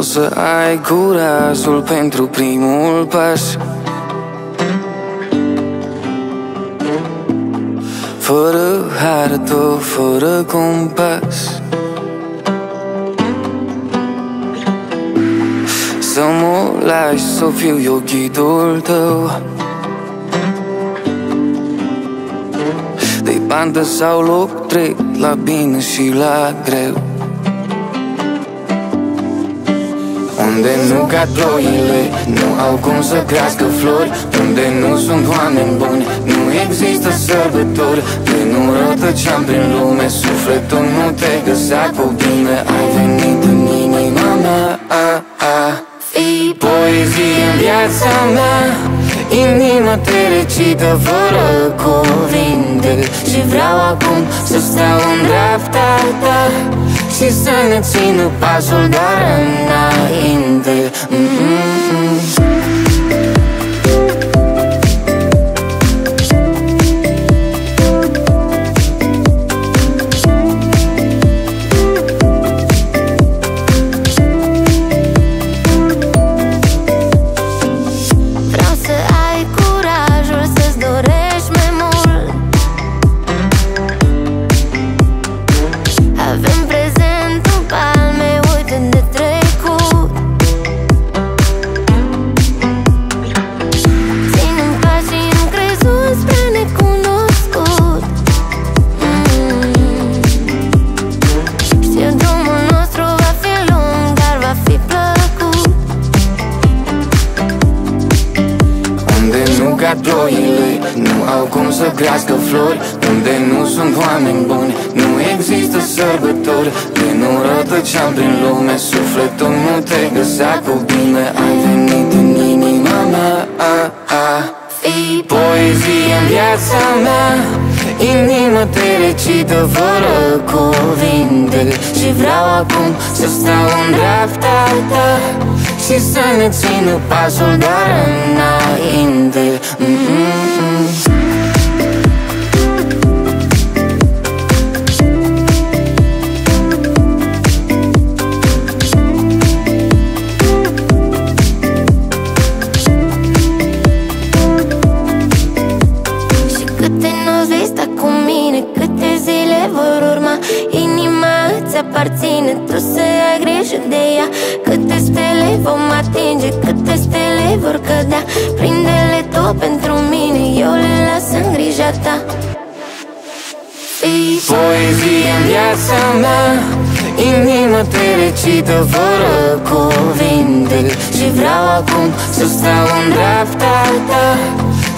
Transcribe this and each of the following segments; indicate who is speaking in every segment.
Speaker 1: Vreau să ai curajul pentru primul pas. Fără hartă, fără compas. Să mă lași să fiu eu ghidul tău. De bandă sau loc trec la bine și la greu Unde nu cad ploile, nu au cum să crească flori. Unde nu sunt oameni buni, nu există sărbători. De nu rătăceam prin lume, sufletul nu te găsea cu bine. Ai venit în inima mea, a, a. Fii poezie în viața mea. Inima te recită fără cuvinte. Și vreau acum să stau în dreapta ta și să ne țină pasul doar înainte mm-hmm. Oameni buni Nu există sărbători De nu rătăceam prin lume Sufletul nu te găsea cu bine Ai venit în inima mea a, a. Fii poezie în viața mea Inima te recită fără cuvinte Și vreau acum să stau în dreapta ta Și să ne țină pasul doar înainte mm-hmm.
Speaker 2: Aparține. Tu să ai grijă de ea. Câte stele vom atinge Câte stele vor cădea. Prinde-le tot pentru mine Eu le las în grija ta.
Speaker 1: Poezie în viața mea. Inima te recită fără cuvinte. Și vreau acum să stau în dreapta ta.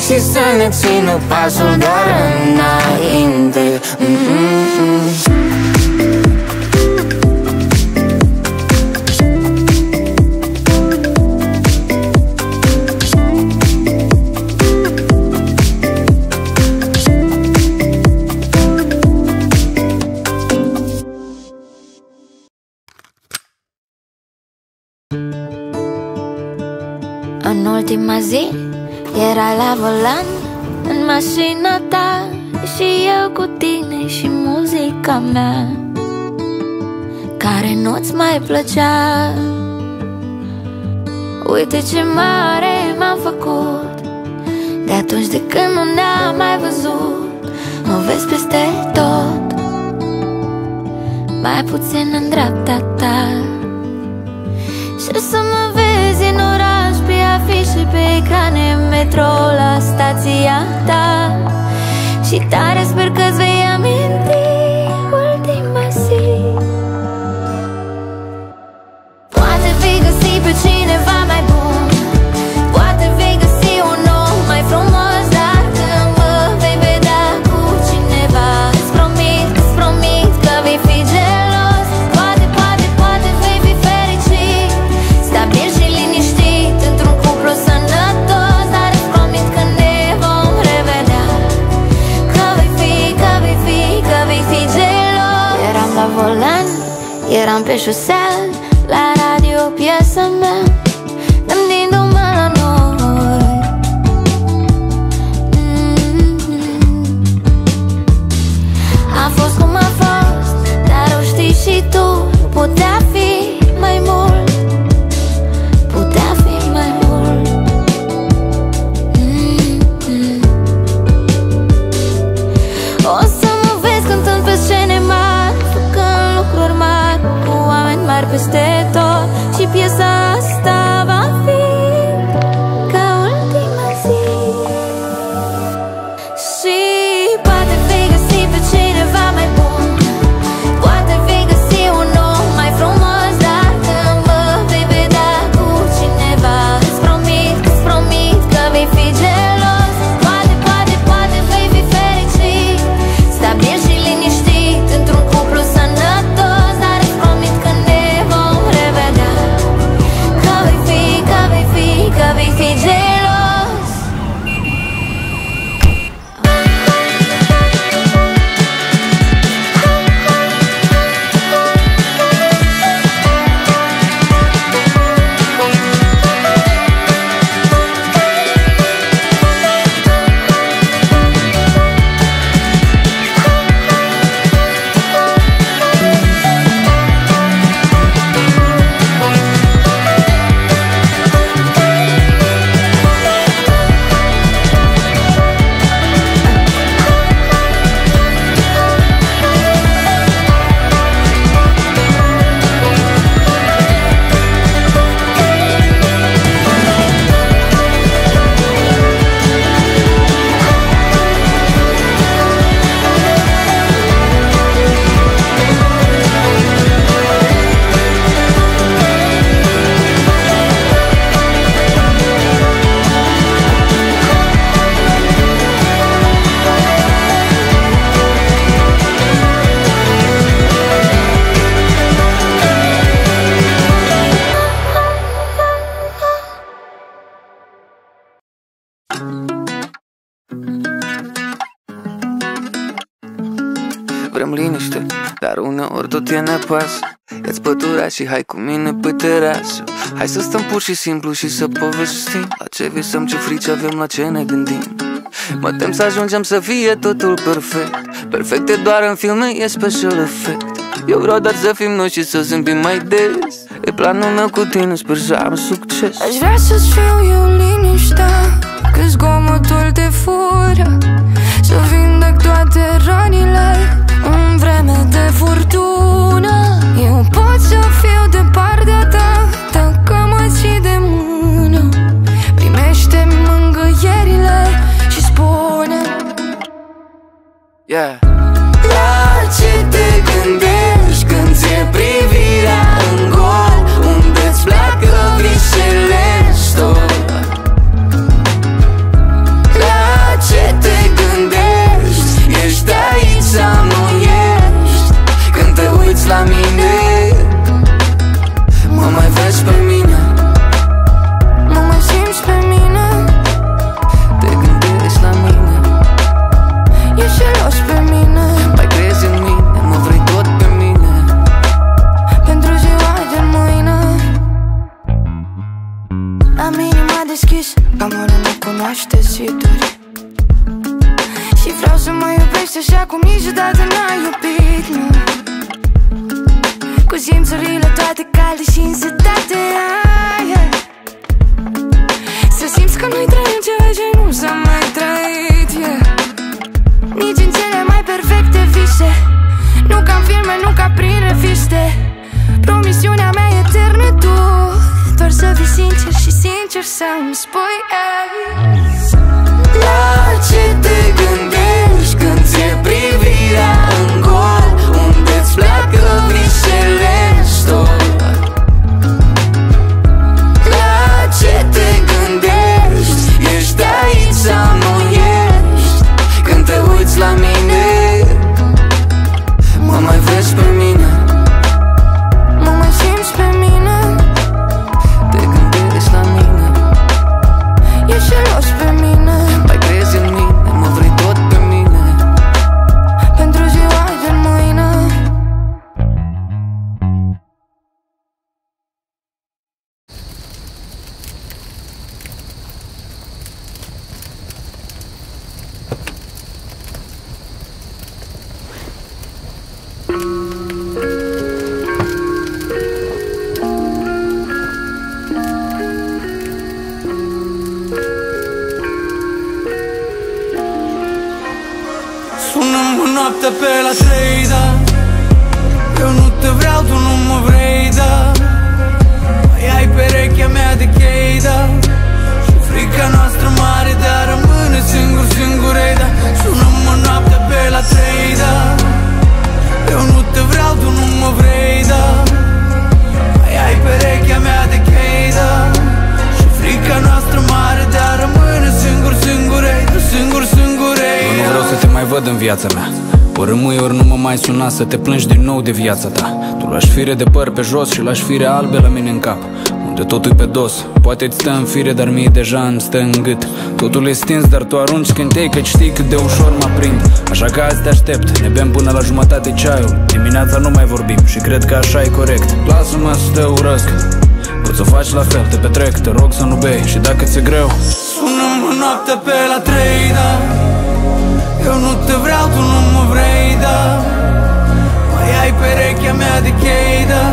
Speaker 1: Și să ne țină pasul doar înainte. Mm-hmm.
Speaker 2: Ultima zi Era la volan în mașina ta Și eu cu tine și muzica mea Care nu-ți mai plăcea. Uite ce mare m-am făcut De atunci de când nu ne-am mai văzut Mă vezi peste tot Mai puțin în dreapta ta. Și să mă Metro la stația ta. Și tare sper că-ți vei eram pe
Speaker 1: vrem liniște Dar uneori tot e nepas. Ia-ți pătura și hai cu mine pe terasă Hai să stăm pur și simplu și să povestim La ce visăm, ce frici avem, la ce ne gândim. Mă tem să ajungem să fie totul perfect. Perfect e doar în filme, e special effect Eu vreau doar să fim noi și să zâmbim mai des. E planul meu cu tine, sper să am succes.
Speaker 2: Aș vrea să-ți fiu eu liniștea Că zgomotul te fură. Să vindec toate rănile În vreme de furtună. Eu pot să fiu de partea ta Dacă mă ții de mână. Primește mângâierile Și spune
Speaker 1: Yeah. La ce te gândești când ți-e privirea
Speaker 3: văd în viața mea. Ori rămâi, ori nu mă mai suna Să te plângi din nou de viața ta. Tu lași fire de păr pe jos și lași fire albe la mine în cap. Unde totul pe dos Poate ți stă în fire, dar mie deja îmi stă în gât. Totul e stins, dar tu arunci scântei Că știi cât de ușor mă prind Așa că azi te aștept, ne bem până la jumătate ceaiul. Dimineața nu mai vorbim și cred că așa e corect. Lasă-mă să te urăsc. Pot să faci la fel, te petrec, te rog să nu bei Și dacă ți-e greu,
Speaker 4: Sună-mă noaptea pe la trei, da Eu nu te vreau, tu nu mă vrei, da. Mai ai perechea mea de chei, da.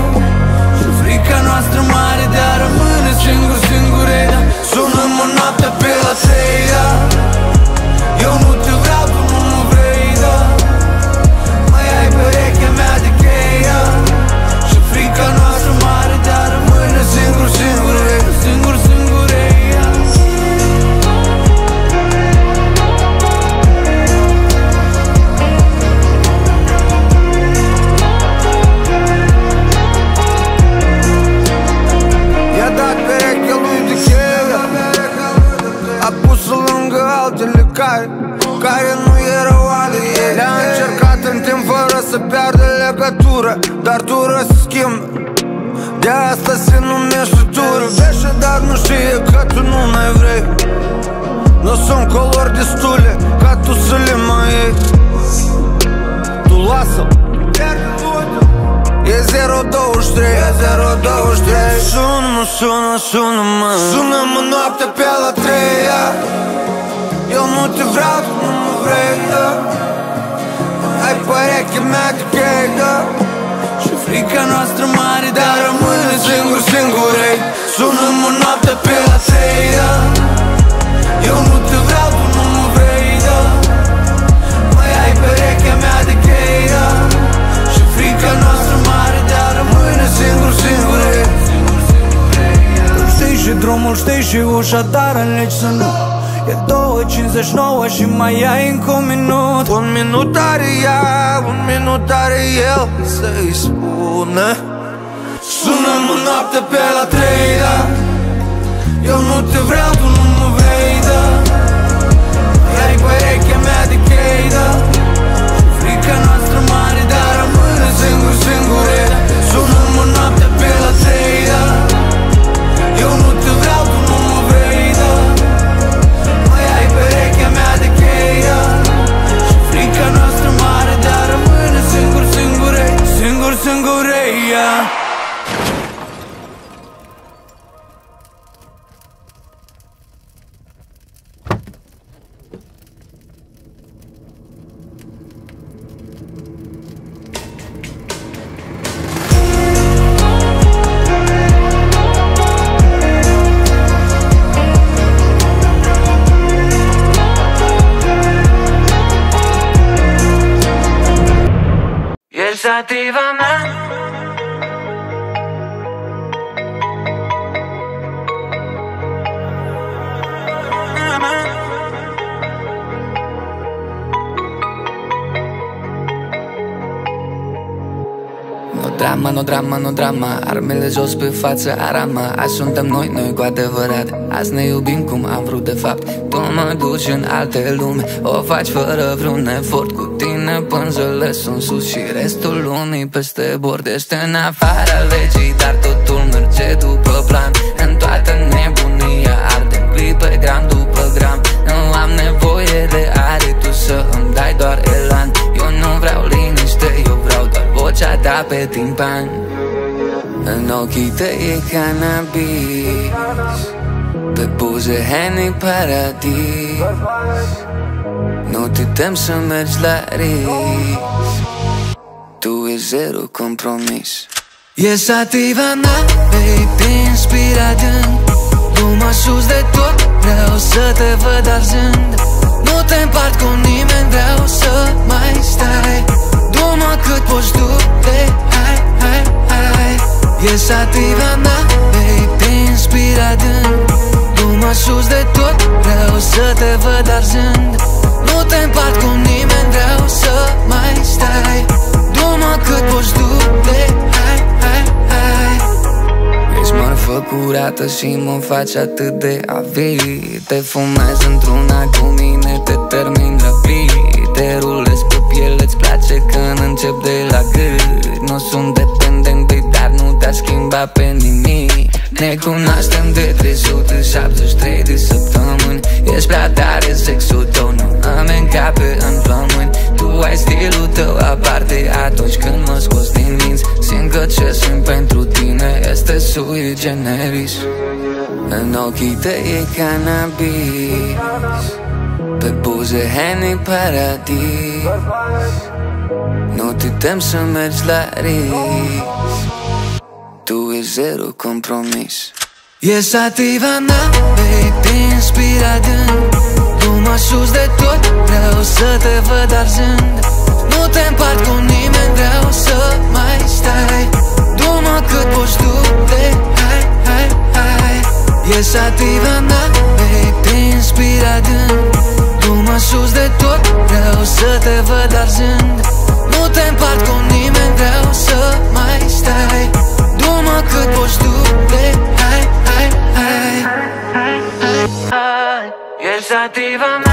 Speaker 4: Și frica noastră mare de a rămâne drumul, știi și ușa, dar înlegi să nu. E 2.59 și mai ai încă un minut.
Speaker 5: Un minut are ea, un minut are el Să-i spună.
Speaker 4: Sună-mă noapte pe la trei, da. Eu nu te vreau, tu nu mă vrei, da. Ai perechea mea de chei, da. Și frica noastră mare, dar rămâne singur, singure. Sună-mă noapte pe la trei, da. Eu nu
Speaker 1: drama, no drama, no drama Armele jos pe față, arama. Azi suntem noi, noi cu adevărat. Azi ne iubim cum am vrut de fapt. Tu mă duci în alte lume. O faci fără vreun efort. Cu tine pânzele sunt sus Și restul lumii peste bord. Ești în afara legii Dar totul merge după plan. În toată nebunia Arde clipe gram după gram. Nu am nevoie de are Tu să îmi dai doar doar vocea ta pe timpan În ochii tăi e cannabis. Pe buze Henny Paradis. Nu te tem să mergi la risc. Tu e zero compromis.
Speaker 4: E sativa mea, baby, inspira adânc Lumea sus de tot, vreau să te văd arzând. Nu te împart cu nimeni, vreau să mai stai Du-mă cât poți du-te, hai, hai, hai E sativa mea, baby, inspira adânc Lumea sus de tot, vreau să te văd arzând. Nu te împart cu nimeni, vreau să mai stai. Du-mă cât poți du-te, hai, hai, hai
Speaker 1: Ești marfă curată și mă faci atât de avid Te fumez într-una cu mine, te termin rapid Te rulez pe piele, îți place când încep de la gât. Nu sunt dependent de dar nu te-a schimbat pe nimic. Ne cunoaștem de 373 de săptămâni. Ești prea tare sexul tău, nu am încape în plămâni Tu ai stilul tău aparte atunci când mă scoți din minți. Simt că ce simt pentru tine este sui generis. În ochii tăi e cannabis. Pe buze Henny Paradis. Nu te tem să mergi la risc. Tu e zero compromis.
Speaker 4: E sativa mea, baby, inspira adânc Lumea sus de tot, vreau să te văd arzând. Nu te împart cu nimeni, vreau să mai stai. Du-mă cât poți du-te, hai, hai, hai. E sativa mea, baby, inspira adânc Lumea sus de tot, vreau să te văd arzând. Nu te împart cu nimeni, vreau să mai stai. Du-mă cât poți du-te, hai, hai, hai.
Speaker 1: E sativa mea E sativa mea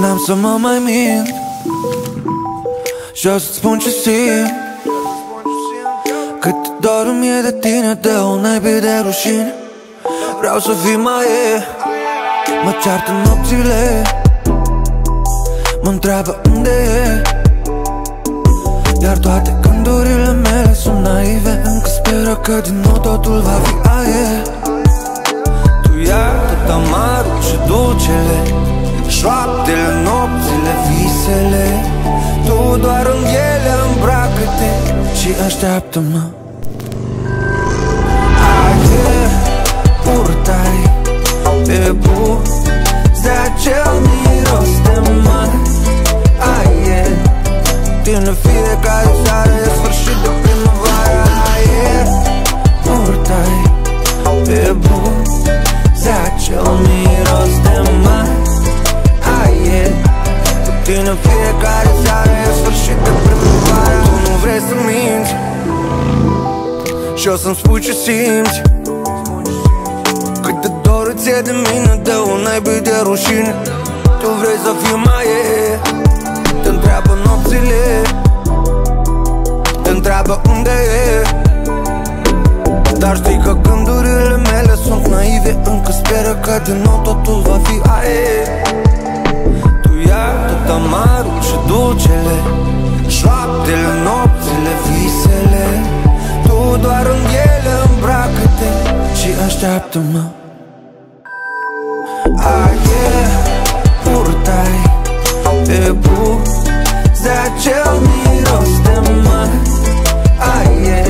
Speaker 5: N-am să mă mai mint. Și o să-ți spun ce simt. Cât doar mie de tine De o naibii de rușine. Vreau să fii mai e. Mă ceartă nopțile. Mă întreabă unde e. Iar toate gândurile mele sunt naive Încă speră că din nou totul va fi aer. Tu ia tot amarul și dulcele Șoaptele, nopțile, visele Tu doar în ele îmbracă-te Și așteaptă-mă. Aer, purtai pe buzi De acel miros de mare Aer, din fiecare seară e sfârșit de primăvară Aer, purtai pe buzi De acel miros cu tine fiecare seară e sfârșit de primăvară. Tu nu vrei să minți. Și o să-mi spui ce simți. Cât de dor îți e de mine De un naibii de rușine. Tu vrei să fii mai e. Te întreabă nopțile. Te întreabă unde e. Dar știi că gândurile mele sunt naive Încă speră că din nou totul va fi aer. Tu ia tot amarul și dulcele Șoaptele, nopțile, visele. Tu doar în ele îmbracă-te Și așteaptă-mă. Aer, purtai pe buzi De acel miros de mare Aer,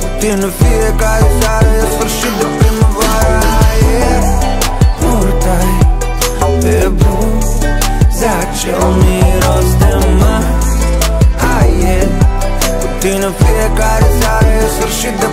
Speaker 5: cu tine fiecare seară e sfârșit de primăvară. Aer, purtai pe buzi De acel miros de mare Aer, cu tine fiecare seară e sfârșit de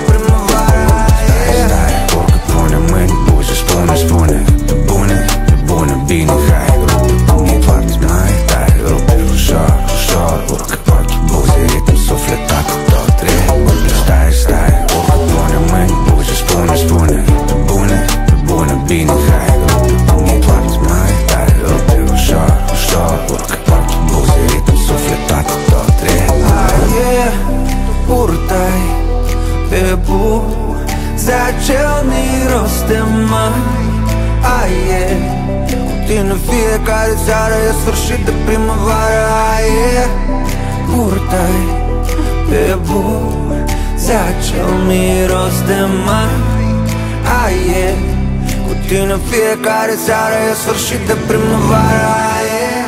Speaker 5: cu tine fiecare seară e sfârșit de primăvară Aer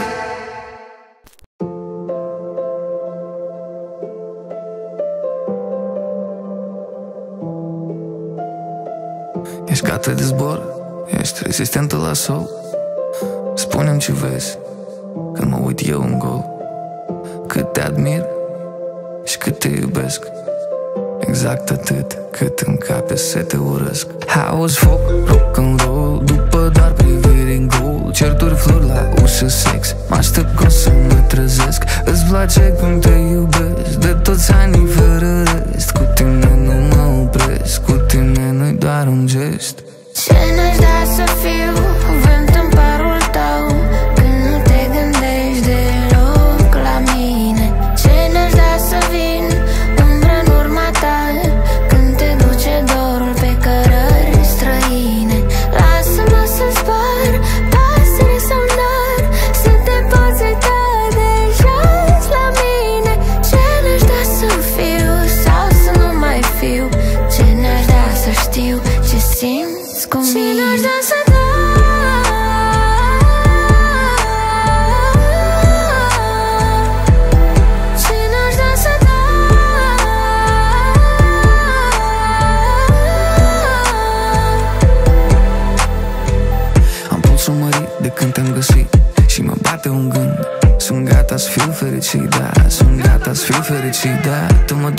Speaker 1: Ești gata de zbor? Ești rezistentă la sol? Spune-mi ce vezi când mă uit eu în gol Cât te admir și cât te iubesc Exact atât cât în cape să te urăsc House, foc, rock and roll. După doar priviri în gol. Certuri, flori la ușă, sex. Mă aștept că o să mă trezesc. Îți place cum te iubesc. De toți anii fără rest. Cu tine nu mă opresc. Cu tine nu-i doar un gest.
Speaker 2: Ce n-aș da să fiu știu ce simți cu mine Ce n-aș da să dau. Ce n-aș da să dau.
Speaker 1: Am pulsul mărit de când te-am găsit Și mă bate un gând. Sunt gata să fiu fericit, da Sunt gata să fiu fericit, da. Tu mă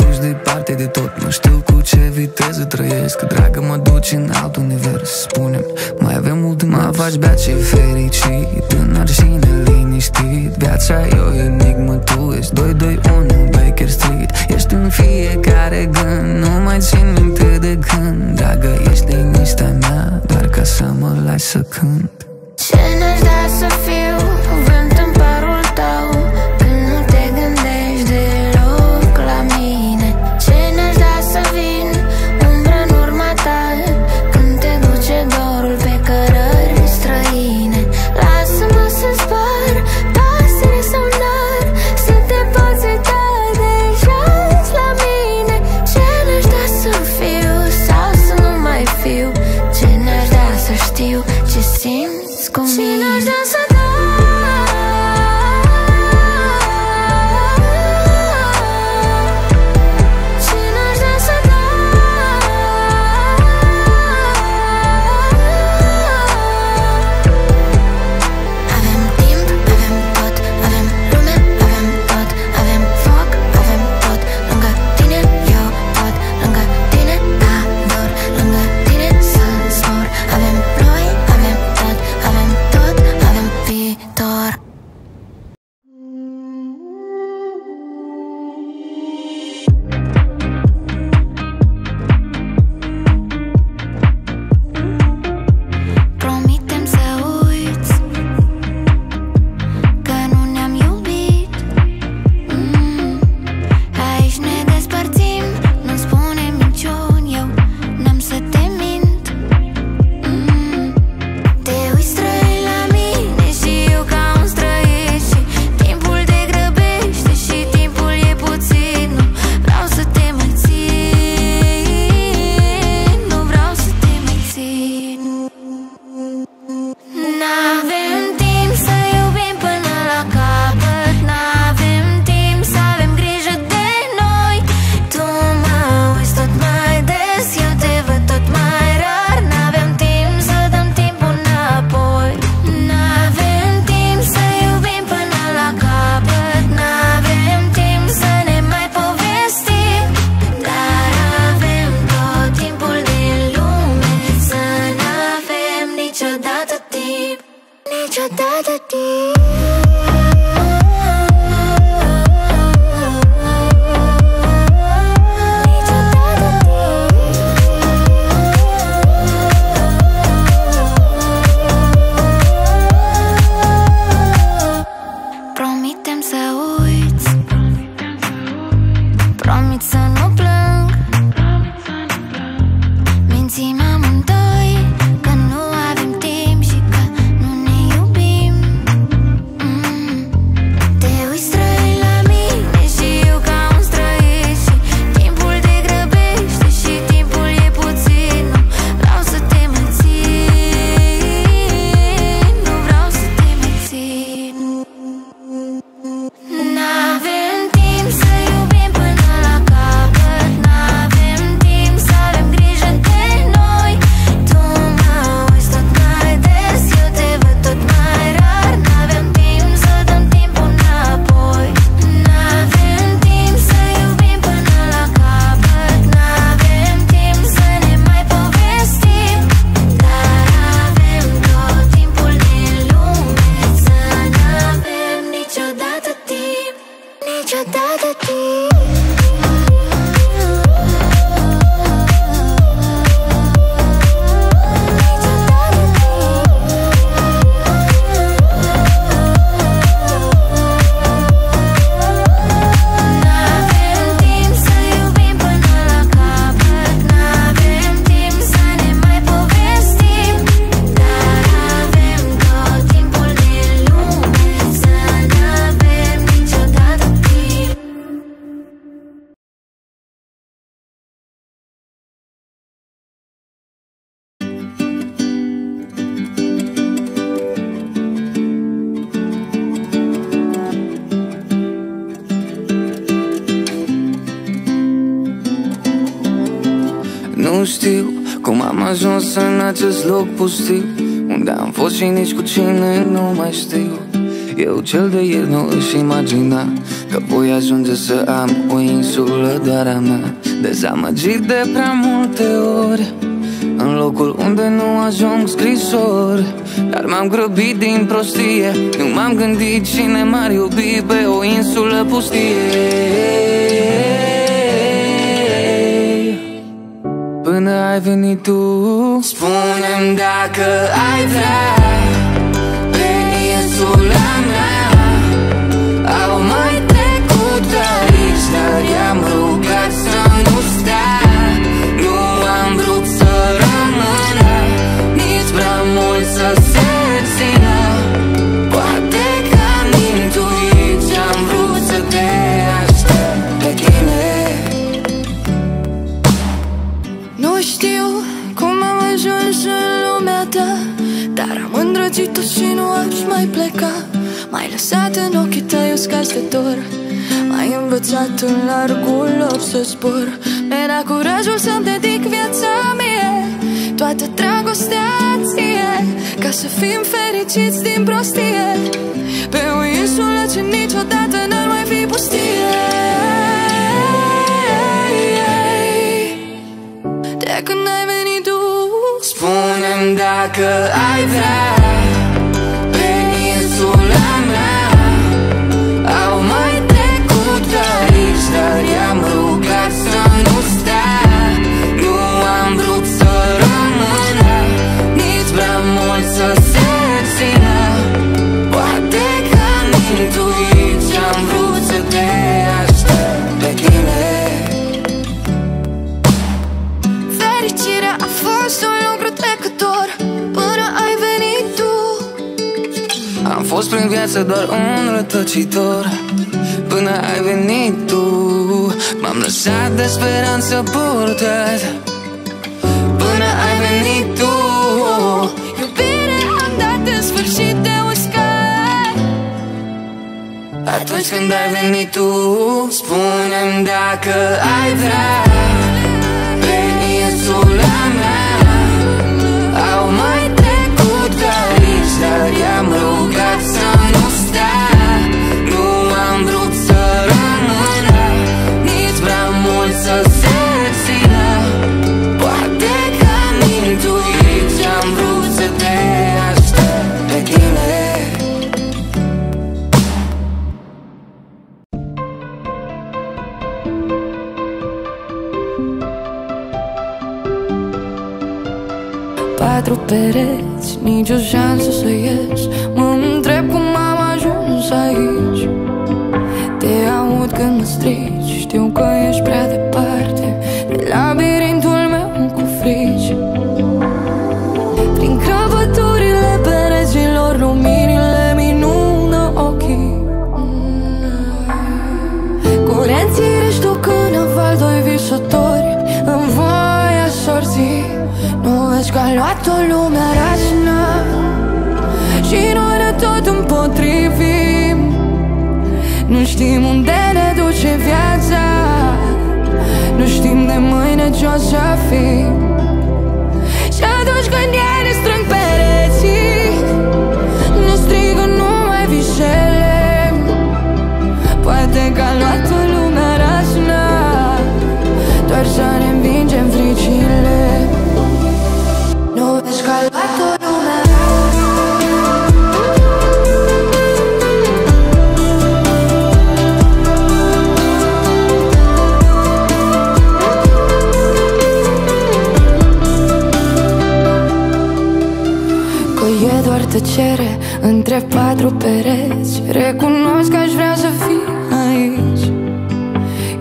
Speaker 1: Música Nu știu cum am ajuns în acest loc pustiu. Unde am fost și nici cu cine nu mai știu. Eu cel de ieri nu își imagina Că voi ajunge să am o insulă doar a mea. Dezamăgit de prea multe ori În locul unde nu ajung scrisori. Dar m-am grăbit din prostie Nu m-am gândit cine m-ar iubi pe o insulă pustie ai venit tu. Spune-mi dacă ai vrea Dar am
Speaker 6: îndrăgit-o și nu aș mai pleca. M-ai lăsat în ochii tăi uscați de dor. M-ai învățat în largul lor să zbor. Mi-ai dat curajul să-mi dedic viața mie Toată dragostea ție Ca să fim fericiți din prostie. Pe o insulă ce niciodată n-ar mai fi pustie
Speaker 1: dacă ai vrea
Speaker 6: fost
Speaker 1: prin viață doar un rătăcitor. Până ai venit tu M-am lăsat de speranță purtat. Până ai venit tu
Speaker 6: Iubire am dat în sfârșit de uscat.
Speaker 1: Atunci când ai venit tu Spune-mi dacă ai vrea. Pe insula mea Au mai trecut aici Dar
Speaker 6: patru pereți Nicio șansă să ieși Mă întreb cum am ajuns aici. Te aud când mă strici Știu că ești prea departe. a luat-o lumea rașnă Și noi ne tot împotrivim. Nu știm unde ne duce viața Nu știm de mâine ce o să fim. plăcere Între patru pereți. Recunosc că aș vrea să fiu aici.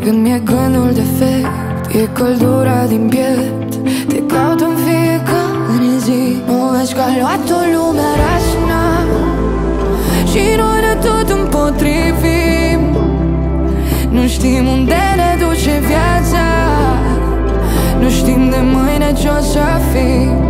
Speaker 6: Când mi-e gândul defect E căldura din piept. Te caut în fiecare zi Nu vezi că a luat-o lumea rasna Și noi ne tot împotrivim. Nu știm unde ne duce viața. Nu știm de mâine ce o să fim.